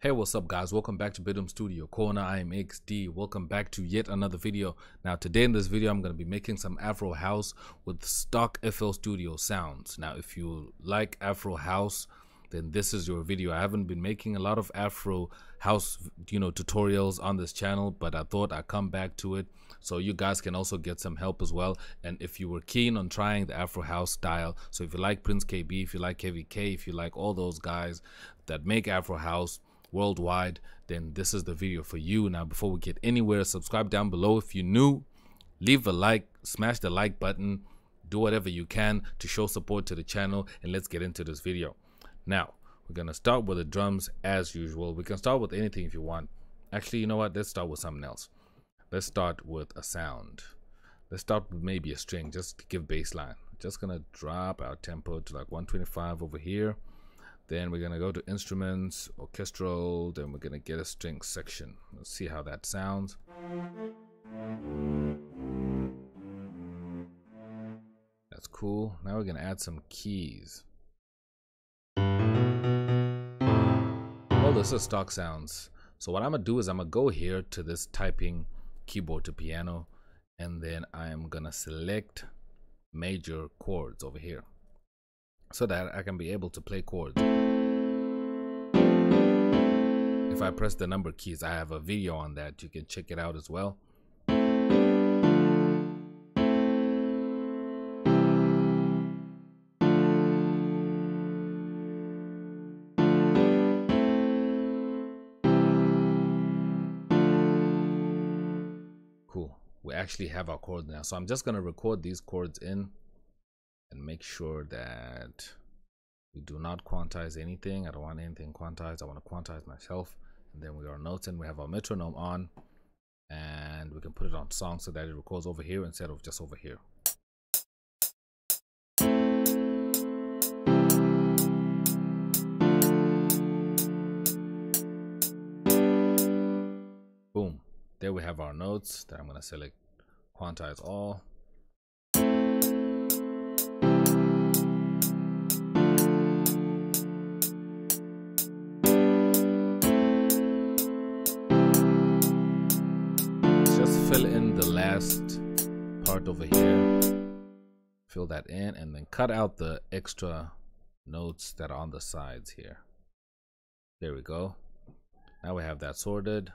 Hey, what's up guys? Welcome back to Bidum Studio Corner. I am XD. Welcome back to yet another video. Now today in this video, I'm going to be making some Afro House with stock FL Studio sounds. Now if you like Afro House, then this is your video. I haven't been making a lot of Afro House, you know, tutorials on this channel, but I thought I'd come back to it so you guys can also get some help as well. And if you were keen on trying the Afro House style, so if you like Prince Kaybee, if you like Heavy K, if you like all those guys that make Afro House, worldwide, then this is the video for you. Now, before we get anywhere, subscribe down below if you're new. Leave a like, smash the like button, do whatever you can to show support to the channel, and let's get into this video. Now, we're gonna start with the drums as usual. We can start with anything if you want. Actually, you know what? Let's start with something else. Let's start with a sound. Let's start with maybe a string, just to give baseline. Just gonna drop our tempo to like 125 over here then we're going to go to instruments, orchestral, then we're going to get a string section. Let's see how that sounds. That's cool. Now we're going to add some keys. Well, this is stock sounds. So what I'm going to do is I'm going to go here to this typing keyboard to piano and then I'm going to select major chords over here so that I can be able to play chords. If I press the number keys, I have a video on that. You can check it out as well. Cool. We actually have our chords now. So I'm just going to record these chords in and make sure that we do not quantize anything. I don't want anything quantized. I want to quantize myself. And then we are notes and we have our metronome on and we can put it on song so that it records over here instead of just over here. Boom. There we have our notes that I'm going to select quantize all fill in the last part over here. Fill that in and then cut out the extra notes that are on the sides here. There we go. Now we have that sorted.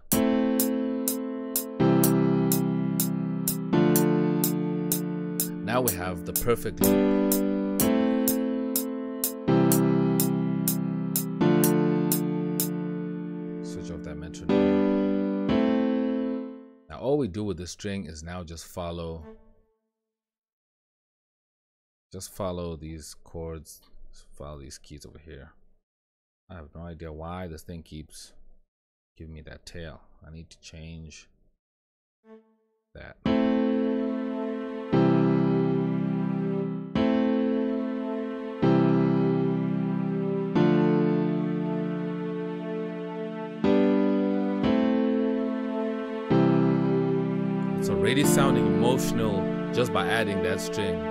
Now we have the perfect loop all we do with the string is now just follow just follow these chords follow these keys over here. I have no idea why this thing keeps giving me that tail. I need to change that It's already sounding emotional just by adding that string.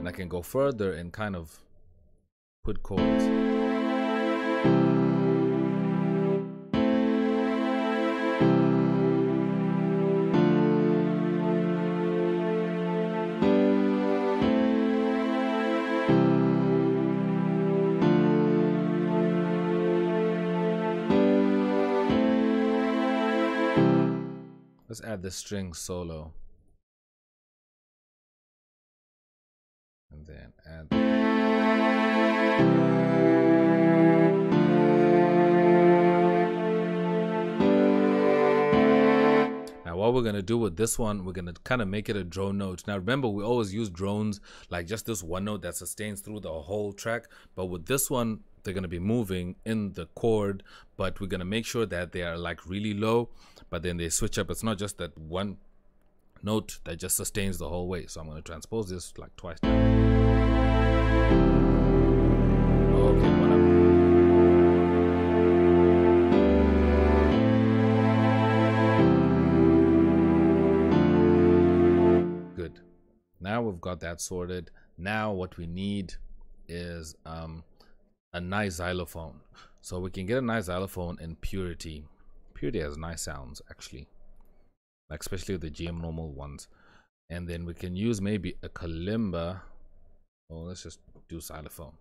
And I can go further and kind of put chords. Let's add the string solo. And then add. Now what we're gonna do with this one, we're gonna kind of make it a drone note. Now remember, we always use drones like just this one note that sustains through the whole track. But with this one, they're going to be moving in the chord but we're going to make sure that they are like really low but then they switch up. It's not just that one note that just sustains the whole way. So i'm going to transpose this like twice. Okay good. Now we've got that sorted. Now what we need is um a nice xylophone. So we can get a nice xylophone in Purity. Purity has nice sounds actually, like especially the GM normal ones. And then we can use maybe a kalimba. Oh, let's just do xylophone.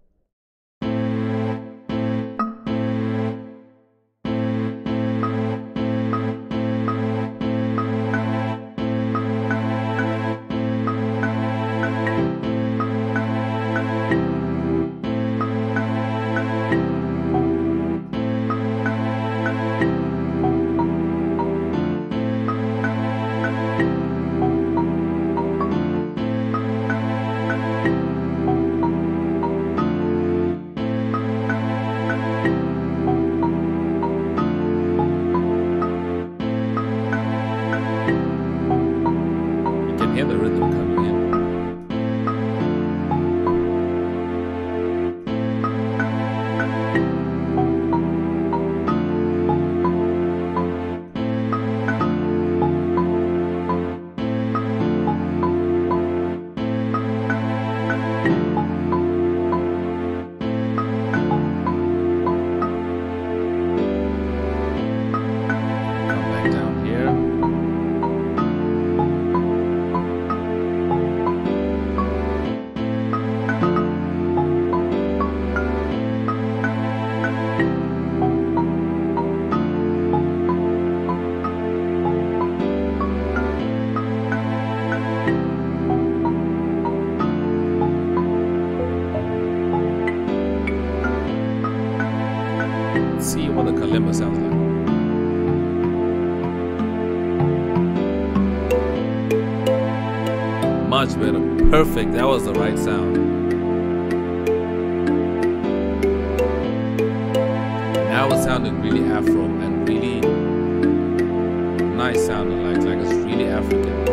Much better. Perfect. That was the right sound. Now it sounded really Afro and really nice sounding like like it's really African.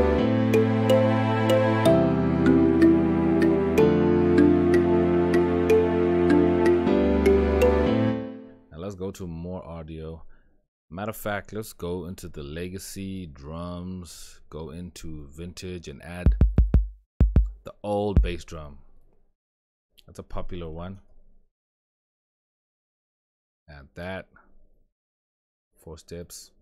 Now let's go to more audio. Matter of fact, let's go into the legacy drums, go into vintage and add the old bass drum. That's a popular one. Add that. Four steps.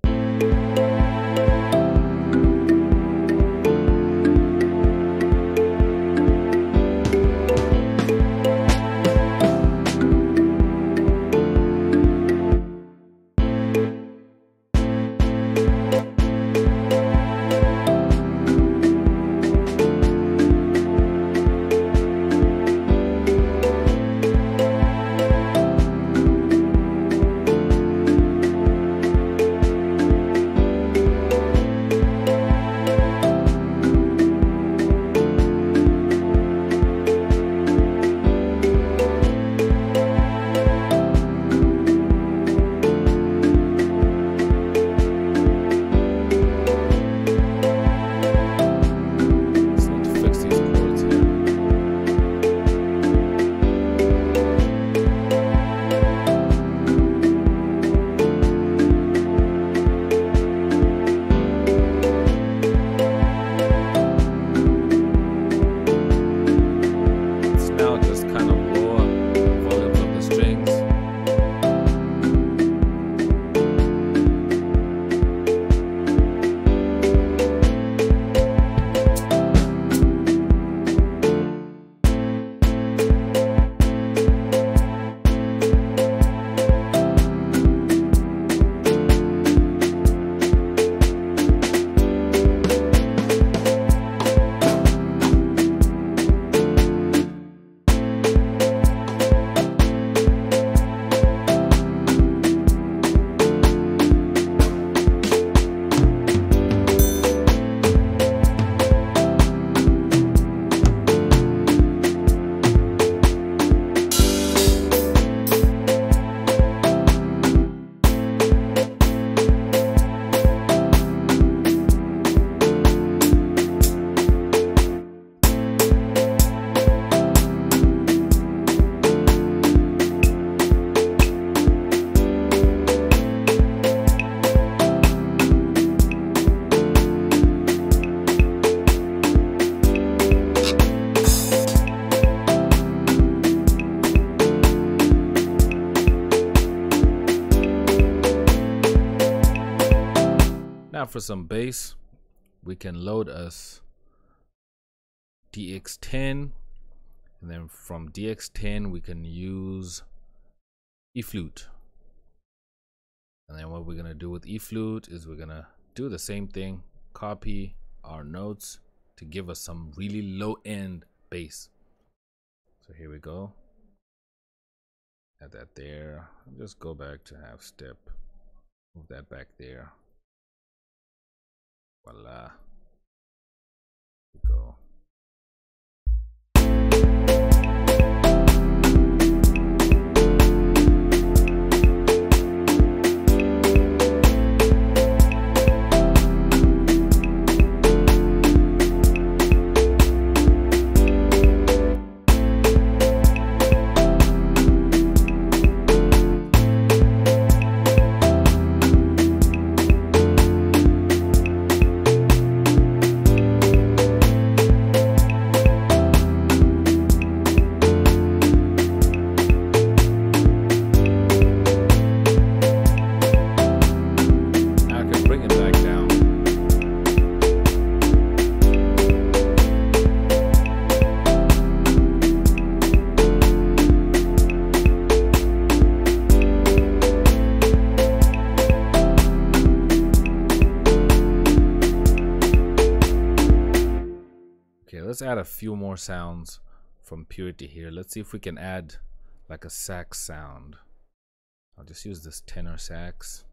For some bass, we can load us DX10 and then from DX10 we can use eFlute. And then what we're gonna do with eFlute is we're gonna do the same thing copy our notes to give us some really low end bass. So here we go. Add that there. Just go back to half step. Move that back there ولا a few more sounds from Purity here. Let's see if we can add like a sax sound. I'll just use this tenor sax.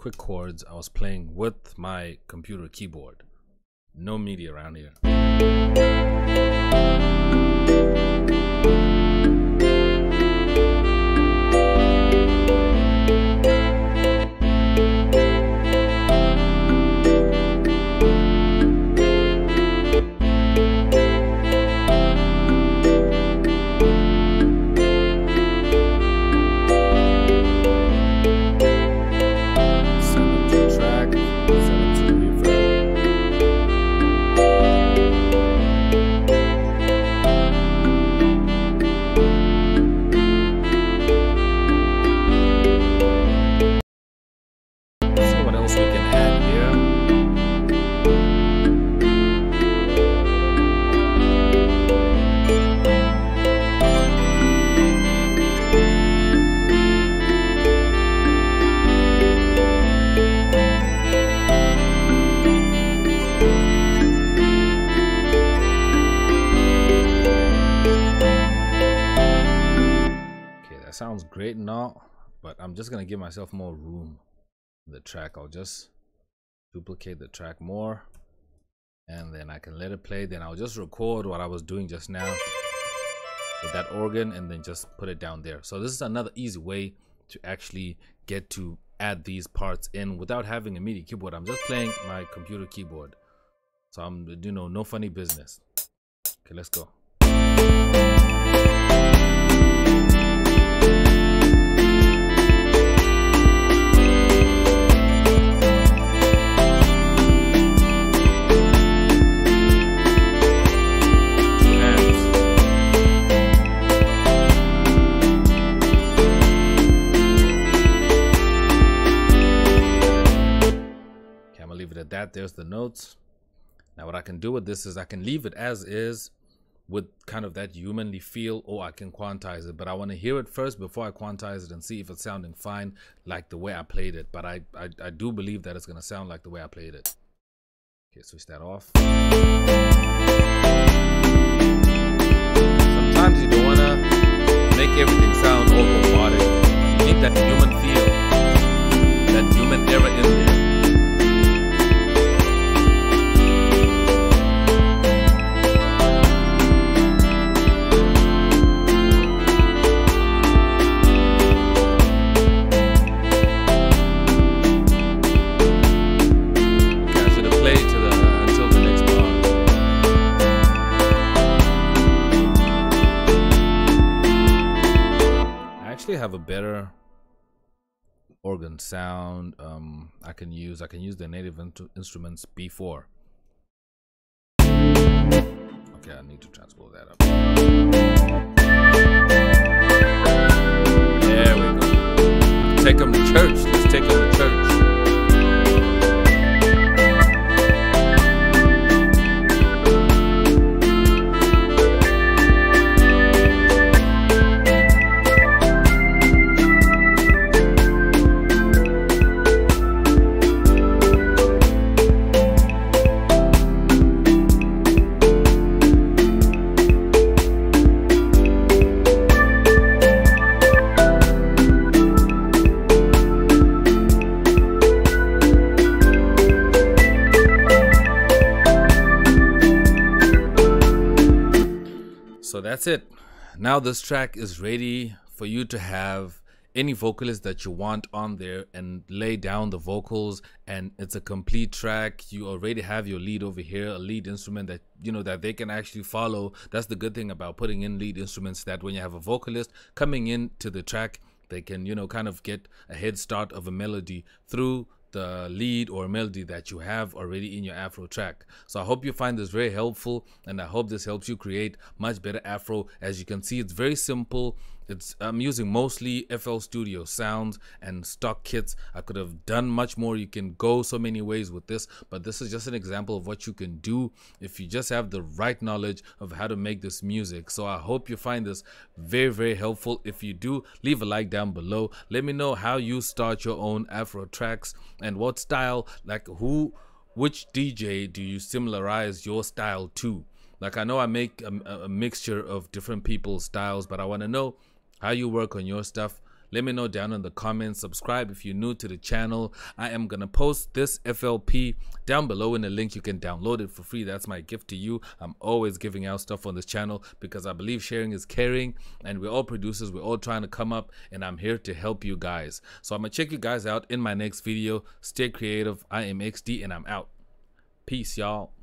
Quick chords I was playing with my computer keyboard. No MIDI around here. Great and all, but I'm just gonna give myself more room in the track. I'll just duplicate the track more and then I can let it play. Then I'll just record what I was doing just now with that organ and then just put it down there. So this is another easy way to actually get to add these parts in without having a MIDI keyboard. I'm just playing my computer keyboard. So I'm, you know, no funny business. Okay, let's go. That there's the notes. Now what I can do with this is I can leave it as is with kind of that humanly feel or I can quantize it. But I want to hear it first before I quantize it and see if it's sounding fine like the way I played it. But I, I, I do believe that it's going to sound like the way I played it. Okay switch that off. Sometimes you don't want to make everything sound all you need that human feel that human error in there have a better organ sound um, I can use. I can use the native instruments before. Okay, I need to transpose that up. There we go. Take them to church. Let's take them to church. That's it. Now this track is ready for you to have any vocalist that you want on there and lay down the vocals and it's a complete track you already have your lead over here a lead instrument that you know that they can actually follow that's the good thing about putting in lead instruments that when you have a vocalist coming into the track they can you know kind of get a head start of a melody through the lead or melody that you have already in your afro track. So i hope you find this very helpful and i hope this helps you create much better afro. As you can see it's very simple it's I'm using mostly FL Studio sounds and stock kits. I could have done much more. You can go so many ways with this, but this is just an example of what you can do if you just have the right knowledge of how to make this music. So I hope you find this very, very helpful. If you do, leave a like down below. Let me know how you start your own Afro tracks and what style, like who, which DJ do you similarize your style to? Like I know I make a, a mixture of different people's styles, but I want to know how you work on your stuff. Let me know down in the comments. Subscribe if you're new to the channel. I am gonna post this flp down below in the link. You can download it for free. That's my gift to you. I'm always giving out stuff on this channel because i believe sharing is caring and we're all producers. We're all trying to come up and i'm here to help you guys. So i'm gonna check you guys out in my next video. Stay creative. I am xd and i'm out. Peace y'all